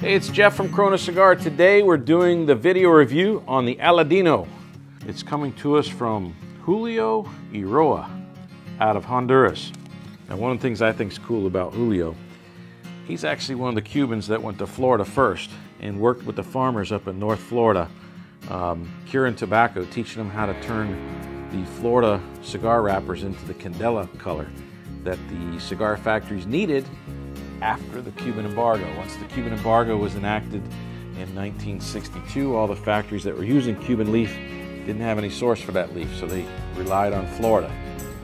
Hey, it's Jeff from Corona Cigar. Today we're doing the video review on the Aladino. It's coming to us from Julio Eiroa out of Honduras. Now, one of the things I think is cool about Julio, he's actually one of the Cubans that went to Florida first and worked with the farmers up in North Florida, um, curing tobacco, teaching them how to turn the Florida cigar wrappers into the candela color that the cigar factories needed after the Cuban embargo. Once the Cuban embargo was enacted in 1962, all the factories that were using Cuban leaf didn't have any source for that leaf, so they relied on Florida.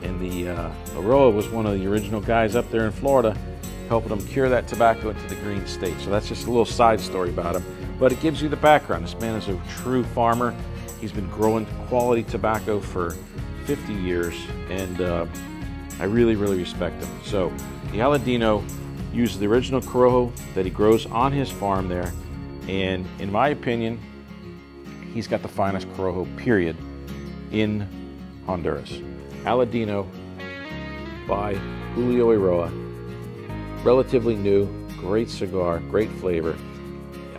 And the uh, was one of the original guys up there in Florida, helping them cure that tobacco into the green state. So that's just a little side story about him, but it gives you the background. This man is a true farmer. He's been growing quality tobacco for 50 years, and uh, I really, really respect him. So the Aladino uses the original Corojo that he grows on his farm there, and in my opinion, he's got the finest Corojo, period, in Honduras. Aladino by Julio Eiroa. Relatively new, great cigar, great flavor.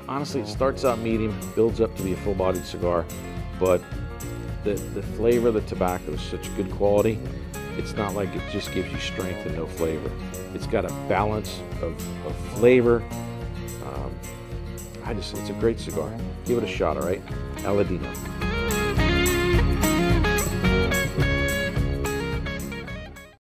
Honestly, it starts out medium, builds up to be a full-bodied cigar, but the, the flavor of the tobacco is such good quality. It's not like it just gives you strength and no flavor. It's got a balance of, of flavor. Um, I just, it's a great cigar. Give it a shot, all right? Aladino.